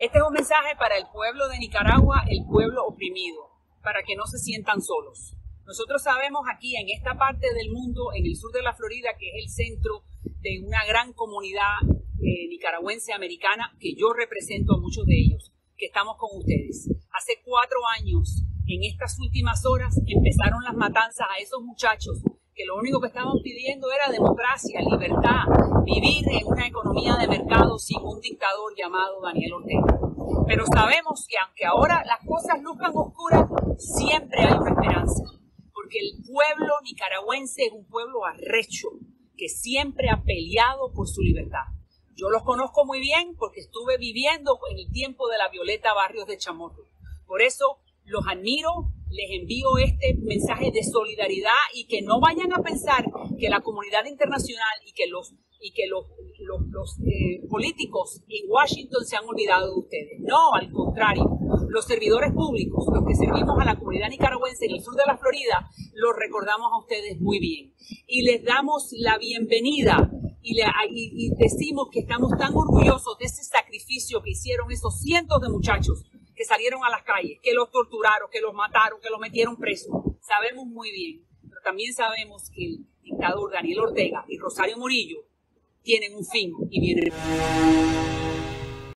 Este es un mensaje para el pueblo de Nicaragua, el pueblo oprimido, para que no se sientan solos. Nosotros sabemos aquí en esta parte del mundo, en el sur de la Florida, que es el centro de una gran comunidad eh, nicaragüense americana, que yo represento a muchos de ellos, que estamos con ustedes. Hace cuatro años, en estas últimas horas, empezaron las matanzas a esos muchachos que lo único que estaban pidiendo era democracia, libertad, vivir en una economía de mercado sin un dictador llamado Daniel Ortega. Pero sabemos que aunque ahora las cosas luzcan oscuras, siempre hay una esperanza, porque el pueblo nicaragüense es un pueblo arrecho, que siempre ha peleado por su libertad. Yo los conozco muy bien porque estuve viviendo en el tiempo de la Violeta Barrios de Chamorro. Por eso los admiro, les envío este mensaje de solidaridad y que no vayan a pensar que la comunidad internacional y que los, y que los, los, eh, políticos en Washington se han olvidado de ustedes. No, al contrario, los servidores públicos, los que servimos a la comunidad nicaragüense en el sur de la Florida, los recordamos a ustedes muy bien. Y les damos la bienvenida y, le, y decimos que estamos tan orgullosos de ese sacrificio que hicieron esos cientos de muchachos que salieron a las calles, que los torturaron, que los mataron, que los metieron presos. Sabemos muy bien, pero también sabemos que el dictador Daniel Ortega y Rosario Murillo tienen un fin y vienen.